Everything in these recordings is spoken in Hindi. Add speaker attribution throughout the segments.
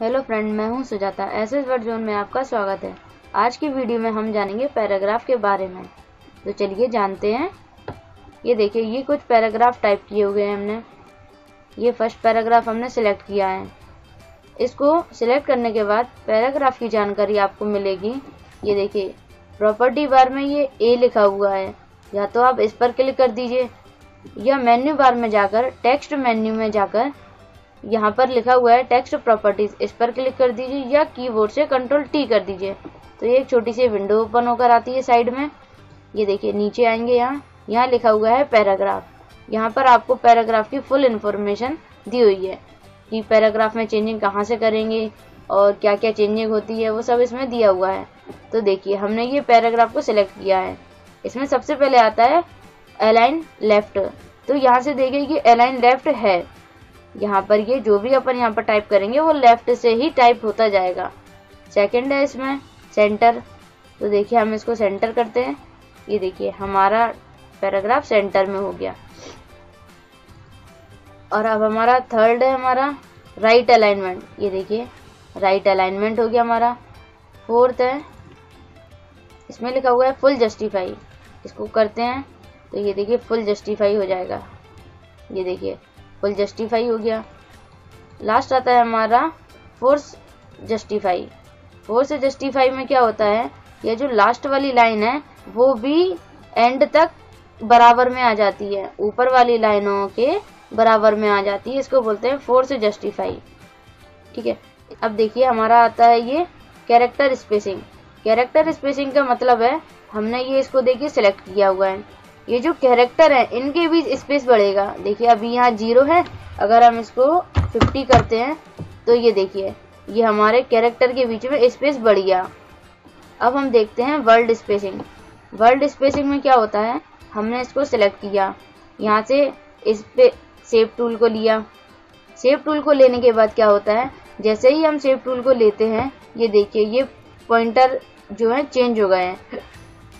Speaker 1: हेलो फ्रेंड मैं हूँ Sujata S S word zone में आपका स्वागत है। आज की वीडियो में हम जानेंगे पैराग्राफ के बारे में। तो चलिए जानते हैं। ये देखिए, ये कुछ पैराग्राफ टाइप किए हुए हैं हमने। ये फ़र्स्ट पैराग्राफ हमने सिलेक्ट किया है। इसको सिलेक्ट करने के बाद पैराग्राफ की जानकारी आपको मिलेगी। ये देखिए, प्रॉपर्टी बार में ये ए लिखा हुआ है। या तो आप इस पर क्लिक कर दीजिए, या मेन्यू बार में जाकर, टेक्स्ट मेन्यू में जाकर यहाँ पर लिखा हुआ है टेक्स्ट प्रॉपर्टीज़ इस पर क्लिक कर दीजिए या कीबोर्ड से कंट्रोल टी कर दीजिए। तो ये एक छोटी सी विंडो ओपन होकर आती है साइड में। ये देखिए, नीचे आएँगे यहाँ। यहाँ लिखा हुआ है पैराग्राफ यहाँ पर आपको पैराग्राफ की फुल इंफॉर्मेशन दी हुई है कि पैराग्राफ में चेंजिंग कहाँ से करेंगे और क्या क्या चेंजिंग होती है, वो सब इसमें दिया हुआ है। तो देखिए, हमने ये पैराग्राफ को सिलेक्ट किया है। इसमें सबसे पहले आता है अलाइन लेफ़्ट तो यहाँ से देखिए कि अलाइन लेफ़्ट है। यहाँ पर ये जो भी अपन यहाँ पर टाइप करेंगे, वो लेफ़्ट से ही टाइप होता जाएगा। सेकंड है इसमें सेंटर तो देखिए हम इसको सेंटर करते हैं। ये देखिए, हमारा पैराग्राफ सेंटर में हो गया। और अब हमारा थर्ड है हमारा राइट अलाइनमेंट ये देखिए राइट अलाइनमेंट हो गया हमारा। फोर्थ है, इसमें लिखा हुआ है फुल जस्टिफाई इसको करते हैं तो ये देखिए फुल जस्टिफाई हो जाएगा। ये देखिए फुल जस्टिफाई हो गया। लास्ट आता है हमारा फोर्स जस्टिफाई फोर्स जस्टिफाई में क्या होता है? ये जो लास्ट वाली लाइन है, वो भी एंड तक बराबर में आ जाती है। ऊपर वाली लाइनों के बराबर में आ जाती है, इसको बोलते हैं फोर्स जस्टिफाई ठीक है? अब देखिए, हमारा आता है ये कैरेक्टर स्पेसिंग कैरेक्टर स्पेसिंग का मतलब है, हमने ये इसको देखिए सिलेक्ट किया हुआ है। ये जो कैरेक्टर है, इनके बीच स्पेस बढ़ेगा। देखिए, अभी यहाँ ज़ीरो है। अगर हम इसको फिफ्टी करते हैं तो ये देखिए, ये हमारे कैरेक्टर के बीच में स्पेस बढ़ गया। अब हम देखते हैं वर्ल्ड स्पेसिंग वर्ल्ड स्पेसिंग में क्या होता है? हमने इसको सिलेक्ट किया। यहाँ से इस पे सेव टूल को लिया। सेव टूल को लेने के बाद क्या होता है? जैसे ही हम सेव टूल को लेते हैं, ये देखिए, ये पॉइंटर जो है चेंज हो गए हैं।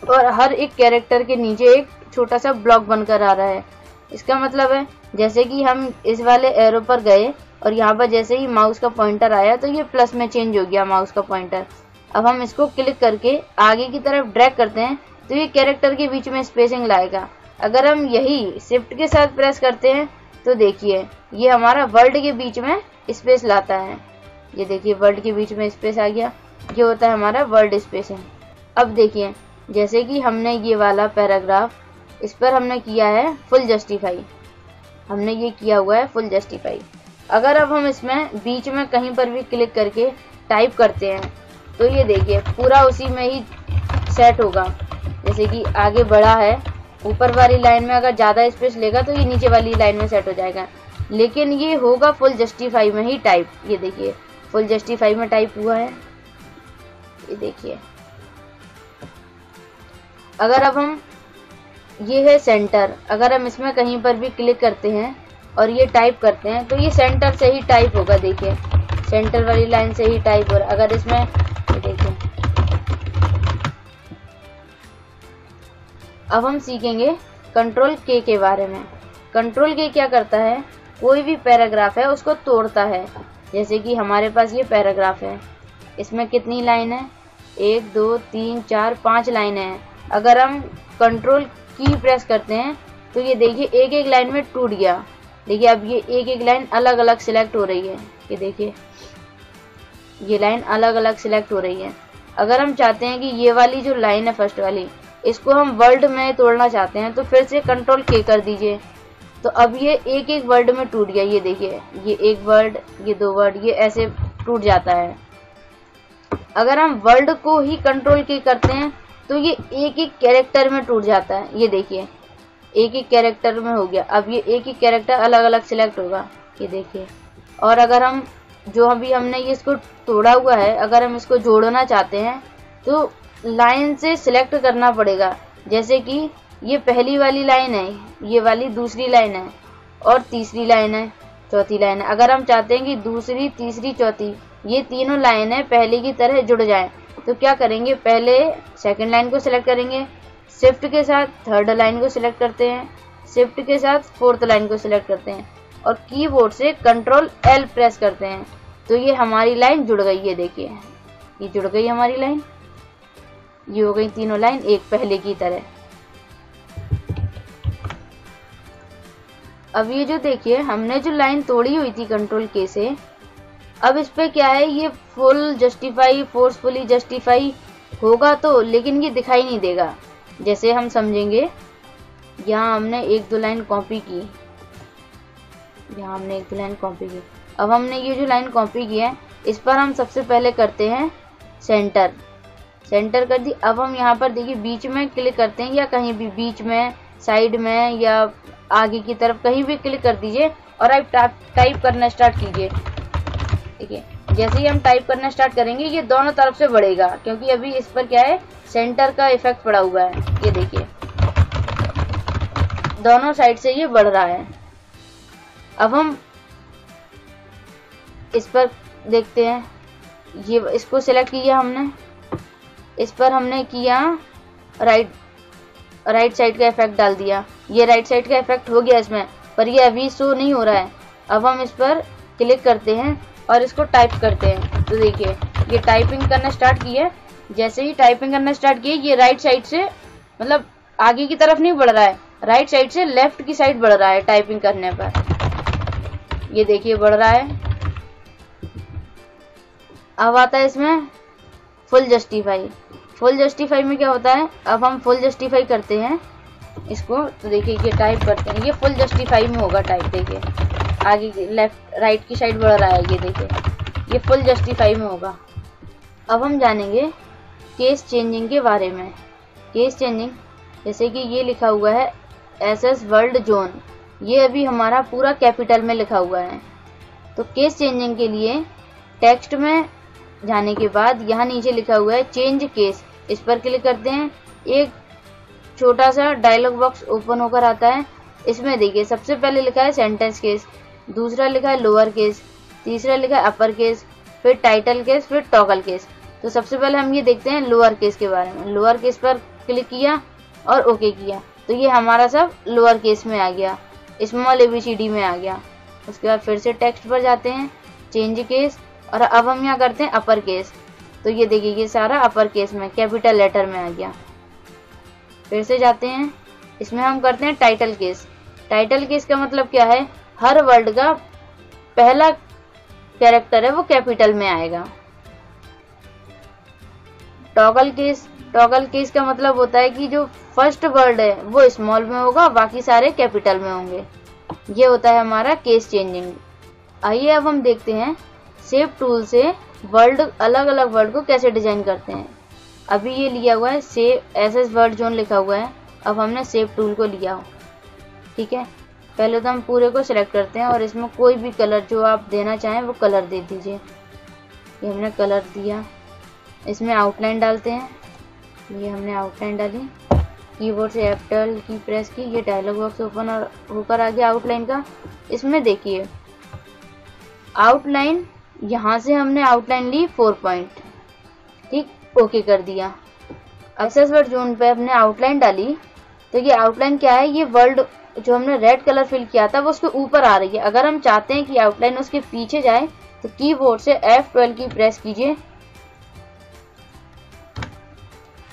Speaker 1: और हर एक कैरेक्टर के नीचे एक छोटा सा ब्लॉक बनकर आ रहा है। इसका मतलब है, जैसे कि हम इस वाले एरो पर गए और यहाँ पर जैसे ही माउस का पॉइंटर आया तो ये प्लस में चेंज हो गया माउस का पॉइंटर अब हम इसको क्लिक करके आगे की तरफ़ ड्रैग करते हैं तो ये कैरेक्टर के बीच में स्पेसिंग लाएगा। अगर हम यही शिफ्ट के साथ प्रेस करते हैं तो देखिए, ये हमारा वर्ल्ड के बीच में स्पेस लाता है। ये देखिए वर्ल्ड के बीच में स्पेस आ गया। ये होता है हमारा वर्ल्ड स्पेसिंग अब देखिए, जैसे कि हमने ये वाला पैराग्राफ इस पर हमने किया है फुल जस्टिफाई हमने ये किया हुआ है फुल जस्टिफाई अगर अब हम इसमें बीच में कहीं पर भी क्लिक करके टाइप करते हैं तो ये देखिए, पूरा उसी में ही सेट होगा। जैसे कि आगे बढ़ा है, ऊपर वाली लाइन में अगर ज़्यादा स्पेस लेगा तो ये नीचे वाली लाइन में सेट हो जाएगा। लेकिन ये होगा फुल जस्टिफाई में ही टाइप ये देखिए फुल जस्टिफाई में टाइप हुआ है। ये देखिए। अगर अब हम ये है सेंटर अगर हम इसमें कहीं पर भी क्लिक करते हैं और ये टाइप करते हैं तो ये सेंटर से ही टाइप होगा, देखिए. सेंटर वाली लाइन से ही टाइप हो रहा अगर इसमें देखिए. अब हम सीखेंगे कंट्रोल के के बारे में. कंट्रोल के क्या करता है? कोई भी पैराग्राफ है, उसको तोड़ता है. जैसे कि हमारे पास ये पैराग्राफ है. इसमें कितनी लाइन है? एक, दो, तीन, चार, पाँच लाइन है. अगर हम कंट्रोल की प्रेस करते हैं तो ये देखिए एक एक लाइन में टूट गया। देखिए, अब ये एक एक लाइन अलग अलग सिलेक्ट हो रही है। ये देखिए, ये लाइन अलग अलग सिलेक्ट हो रही है। अगर हम चाहते हैं कि ये वाली जो लाइन है फ़र्स्ट वाली, इसको हम वर्ल्ड में तोड़ना चाहते हैं तो फिर से कंट्रोल के कर दीजिए। तो अब ये एक एक वर्ड में टूट गया, ये देखिए, ये एक वर्ड ये दो वर्ड ये ऐसे टूट जाता है। अगर हम वर्ड को ही कंट्रोल के करते हैं तो ये एक एक कैरेक्टर में टूट जाता है। ये देखिए, एक ही कैरेक्टर में हो गया। अब ये एक ही कैरेक्टर अलग अलग सिलेक्ट होगा। ये देखिए। और अगर हम, जो अभी हमने ये इसको तोड़ा हुआ है, अगर हम इसको जोड़ना चाहते हैं तो लाइन से सिलेक्ट करना पड़ेगा। जैसे कि ये पहली वाली लाइन है, ये वाली दूसरी लाइन है, और तीसरी लाइन है, चौथी लाइन है। अगर हम चाहते हैं कि दूसरी, तीसरी, चौथी, ये तीनों लाइन है, पहले की तरह जुड़ जाए। तो क्या करेंगे? पहले सेकंड लाइन को सिलेक्ट करेंगे शिफ्ट के साथ थर्ड लाइन को सिलेक्ट करते हैं शिफ्ट के साथ फोर्थ लाइन को सिलेक्ट करते हैं और कीबोर्ड से कंट्रोल एल प्रेस करते हैं। तो ये हमारी लाइन जुड़ गई है, देखिए। ये जुड़ गई हमारी लाइन ये हो गई तीनों लाइन एक पहले की तरह। अब ये जो देखिए, हमने जो लाइन तोड़ी हुई थी कंट्रोल के से अब इस पर क्या है, ये फुल जस्टिफाई फोर्सफुली जस्टिफाई होगा तो लेकिन ये दिखाई नहीं देगा। जैसे हम समझेंगे, यहाँ हमने एक दो लाइन कॉपी की। यहाँ हमने एक दो लाइन कॉपी की। अब हमने ये जो लाइन कॉपी की है, इस पर हम सबसे पहले करते हैं सेंटर सेंटर कर दी। अब हम यहाँ पर देखिए, बीच में क्लिक करते हैं या कहीं भी, बीच में साइड में, या आगे की तरफ़ कहीं भी क्लिक कर दीजिए और आप टाइप करना स्टार्ट कीजिए। है जैसे ही हम टाइप करना स्टार्ट करेंगे, ये दोनों तरफ़ से बढ़ेगा, क्योंकि अभी इस पर क्या है सेंटर का इफ़ेक्ट पड़ा हुआ है। ये देखिए, दोनों साइड से ये बढ़ रहा है। अब हम इस पर देखते हैं। ये, इसको सिलेक्ट किया हमने। इस पर हमने किया राइट राइट साइड का इफ़ेक्ट डाल दिया। ये राइट साइड का इफ़ेक्ट हो गया इसमें, पर ये अभी शो नहीं हो रहा है। अब हम इस पर क्लिक करते हैं। और इसको टाइप करते हैं। तो देखिए, ये टाइपिंग करना स्टार्ट किया जैसे ही टाइपिंग करना स्टार्ट किया ये राइट साइड से मतलब आगे की तरफ़ नहीं बढ़ रहा है राइट साइड से लेफ़्ट की साइड बढ़ रहा है टाइपिंग करने पर। ये देखिए, बढ़ रहा है। अब आता है इसमें फुल जस्टिफाई फुल जस्टिफाई में क्या होता है? अब हम फुल जस्टिफाई करते हैं इसको। तो देखिए, ये टाइप करते हैं। ये फुल जस्टिफाई में होगा टाइप देखिए। आगे लेफ़्ट राइट की साइड बढ़ रहा है, ये देखिए ये फुल जस्टिफाई में होगा। अब हम जानेंगे केस चेंजिंग के बारे में। केस चेंजिंग जैसे कि ये लिखा हुआ है एस एस वर्ल्ड जोन ये अभी हमारा पूरा कैपिटल में लिखा हुआ है। तो केस चेंजिंग के लिए टेक्स्ट में जाने के बाद यहाँ नीचे लिखा हुआ है चेंज केस इस पर क्लिक करते हैं। एक छोटा सा डायलॉग बॉक्स ओपन होकर आता है। इसमें देखिए, सबसे पहले लिखा है सेंटेंस केस दूसरा लिखा है लोअर केस तीसरा लिखा है अपर केस फिर टाइटल केस फिर टॉगल केस तो सबसे पहले हम ये देखते हैं लोअर केस के बारे में। लोअर केस पर क्लिक किया और ओके किया। तो ये हमारा सब लोअर केस में आ गया। Small A B C D में आ गया। उसके बाद फिर से टेक्स्ट पर जाते हैं चेंज केस और अब हम यहाँ करते हैं अपर केस तो ये देखिए ये सारा अपर केस में कैपिटल लेटर में आ गया। फिर से जाते हैं। इसमें हम करते हैं टाइटल केस टाइटल केस का मतलब क्या है? हर वर्ड का पहला कैरेक्टर है, वो कैपिटल में आएगा। टॉगल केस टॉगल केस का मतलब होता है कि जो फ़र्स्ट वर्ड है, वो स्मॉल में होगा, बाकी सारे कैपिटल में होंगे। ये होता है हमारा केस चेंजिंग आइए अब हम देखते हैं सेव टूल से वर्ड अलग अलग वर्ड को कैसे डिज़ाइन करते हैं। अभी ये लिया हुआ है save S S word zone लिखा हुआ है। अब हमने सेव टूल को लिया। हो ठीक है? पहले तो हम पूरे को सिलेक्ट करते हैं और इसमें कोई भी कलर जो आप देना चाहें वो कलर दे दीजिए। ये हमने कलर दिया। इसमें आउटलाइन डालते हैं। ये हमने आउटलाइन डाली। कीबोर्ड से एप्टल की प्रेस की। ये डायलॉग बॉक्स ओपन होकर आ गया आउटलाइन का। इसमें देखिए। आउटलाइन यहाँ से हमने आउटलाइन ली फोर पॉइंट ठीक ओके कर दिया। एक्सेस वर्ड जोन पे हमने आउटलाइन डाली तो ये आउटलाइन क्या है? ये वर्ड जो हमने रेड कलर फिल किया था, वो उसके ऊपर आ रही है। अगर हम चाहते हैं कि आउटलाइन उसके पीछे जाए तो कीबोर्ड से F12 की प्रेस कीजिए।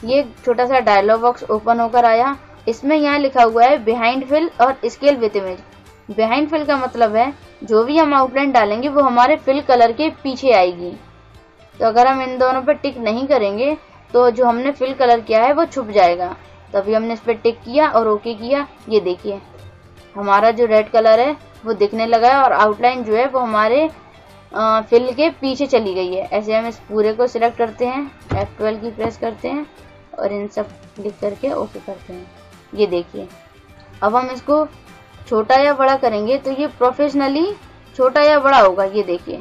Speaker 1: ये छोटा सा डायलॉग बॉक्स ओपन होकर आया। इसमें यहाँ लिखा हुआ है बिहाइंड फिल और scale with image behind fill का मतलब है, जो भी हम आउटलाइन डालेंगे, वो हमारे फिल कलर के पीछे आएगी। तो अगर हम इन दोनों पर टिक नहीं करेंगे तो जो हमने फिल कलर किया है, वो छुप जाएगा। तभी हमने इस पर टिक किया और ओके किया। ये देखिए, हमारा जो रेड कलर है, वो दिखने लगा है और आउटलाइन जो है, वो हमारे फिल के पीछे चली गई है। ऐसे हम इस पूरे को सिलेक्ट करते हैं, F12 की प्रेस करते हैं और इन सब क्लिक करके ओके करते हैं। ये देखिए, अब हम इसको छोटा या बड़ा करेंगे तो ये प्रोफेशनली छोटा या बड़ा होगा। ये देखिए,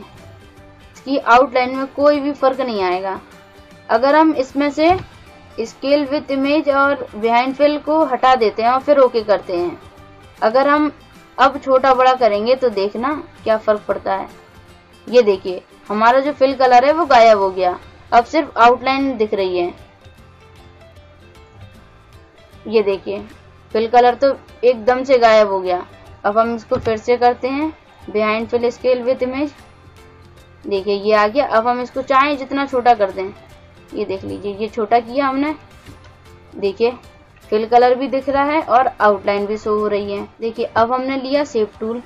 Speaker 1: इसकी आउटलाइन में कोई भी फ़र्क नहीं आएगा। अगर हम इसमें से स्केल विथ इमेज और बिहाइंड फिल को हटा देते हैं और फिर ओके करते हैं। अगर हम अब छोटा बड़ा करेंगे तो देखना क्या फ़र्क पड़ता है। ये देखिए, हमारा जो फिल कलर है वो गायब हो गया। अब सिर्फ़ आउटलाइन दिख रही है। ये देखिए फिल कलर तो एकदम से गायब हो गया। अब हम इसको फिर से करते हैं behind fill scale with image देखिए, ये आ गया। अब हम इसको चाहें जितना छोटा कर दें। ये देख लीजिए, ये छोटा किया हमने। देखिए फिल कलर भी दिख रहा है और आउटलाइन भी शो हो रही है। देखिए, अब हमने लिया सेव टूल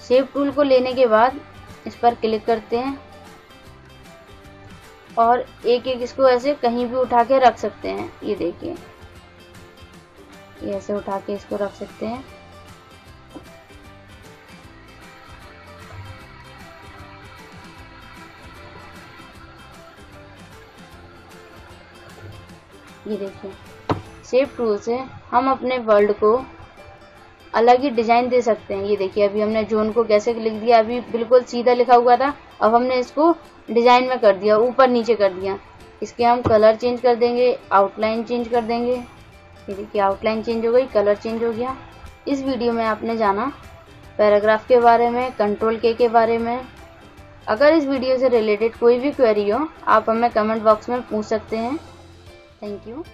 Speaker 1: सेव टूल को लेने के बाद इस पर क्लिक करते हैं और एक एक इसको ऐसे कहीं भी उठा के रख सकते हैं। ये देखिए, ये ऐसे उठा के इसको रख सकते हैं। ये देखिए सेव टूल से हम अपने वर्ल्ड को अलग ही डिज़ाइन दे सकते हैं। ये देखिए, अभी हमने जोन को कैसे लिख दिया, अभी बिल्कुल सीधा लिखा हुआ था, अब हमने इसको डिज़ाइन में कर दिया, ऊपर नीचे कर दिया। इसके हम कलर चेंज कर देंगे आउटलाइन चेंज कर देंगे। ये देखिए आउटलाइन चेंज हो गई कलर चेंज हो गया। इस वीडियो में आपने जाना पैराग्राफ के बारे में कंट्रोल के के बारे में। अगर इस वीडियो से रिलेटेड कोई भी क्वेरी हो, आप हमें कमेंट बॉक्स में पूछ सकते हैं। Thank you